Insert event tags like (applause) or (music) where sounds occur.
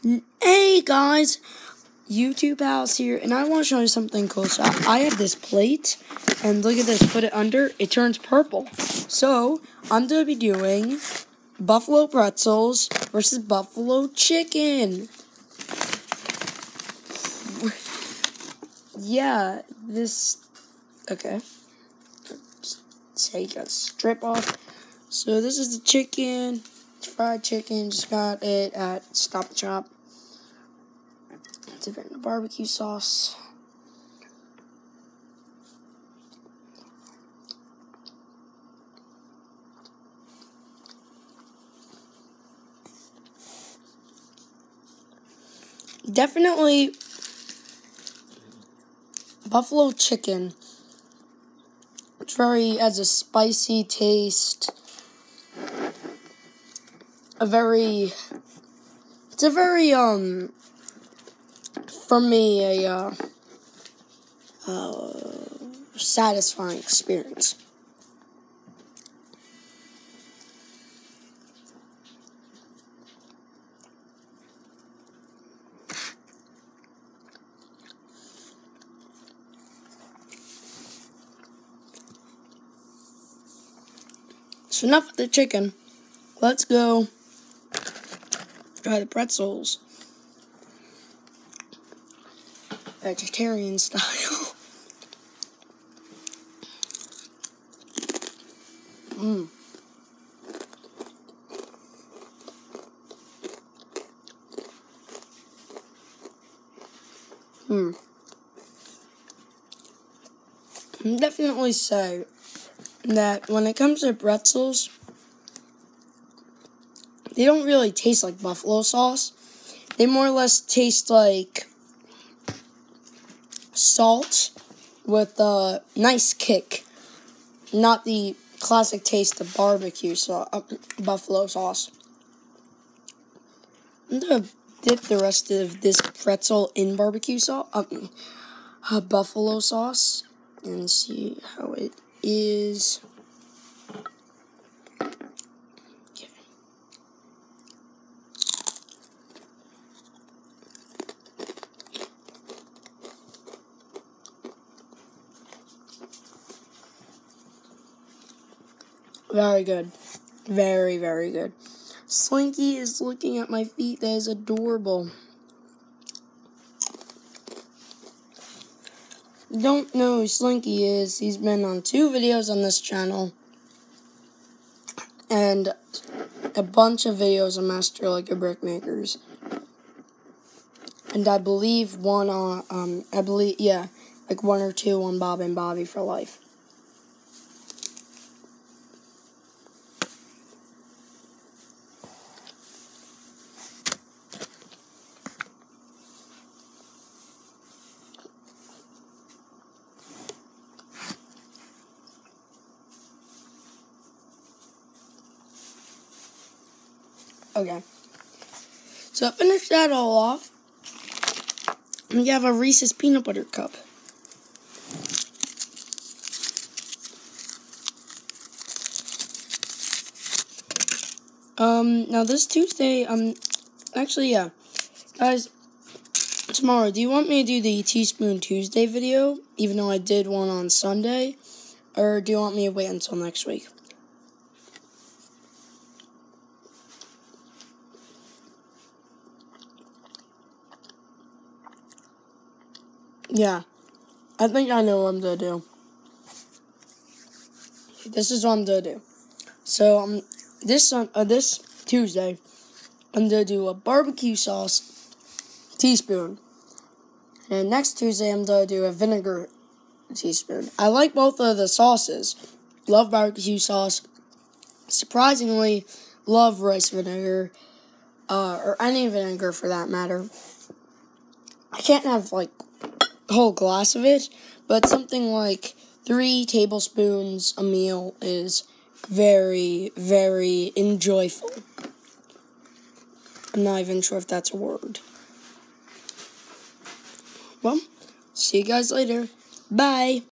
Hey guys, YouTube House here, and I want to show you something cool. So I have this plate, and look at this. Put it under, it turns purple. So I'm gonna be doing buffalo pretzels versus buffalo chicken. yeah, this. Okay. Just take a strip off. So this is the chicken fried chicken. Just got it at Stop Shop. Dip it in the barbecue sauce. Definitely buffalo chicken. It's very has a spicy taste a very it's a very um for me a uh, uh, satisfying experience. So enough of the chicken. Let's go try the pretzels. Vegetarian style. Mmm. (laughs) Hmm. Definitely say that when it comes to pretzels, they don't really taste like buffalo sauce. They more or less taste like salt with a nice kick, not the classic taste of barbecue sauce, uh, buffalo sauce. I'm gonna dip the rest of this pretzel in barbecue sauce, uh, uh, buffalo sauce, and see how it is. Very good. Very, very good. Slinky is looking at my feet. That is adorable. Don't know who Slinky is. He's been on two videos on this channel. And a bunch of videos on Master Lego Brickmakers. And I believe one on, um, I believe, yeah, like one or two on Bob and Bobby for life. Okay. So I finished that all off. And you have a Reese's peanut butter cup. Um, now this Tuesday, um, actually, yeah. Guys, tomorrow, do you want me to do the Teaspoon Tuesday video, even though I did one on Sunday? Or do you want me to wait until next week? Yeah. I think I know what I'm gonna do. This is what I'm gonna do. So um this uh, this Tuesday I'm gonna do a barbecue sauce teaspoon. And next Tuesday I'm gonna do a vinegar teaspoon. I like both of the sauces. Love barbecue sauce. Surprisingly, love rice vinegar. Uh, or any vinegar for that matter. I can't have like whole glass of it, but something like three tablespoons a meal is very, very enjoyable. I'm not even sure if that's a word. Well, see you guys later. Bye.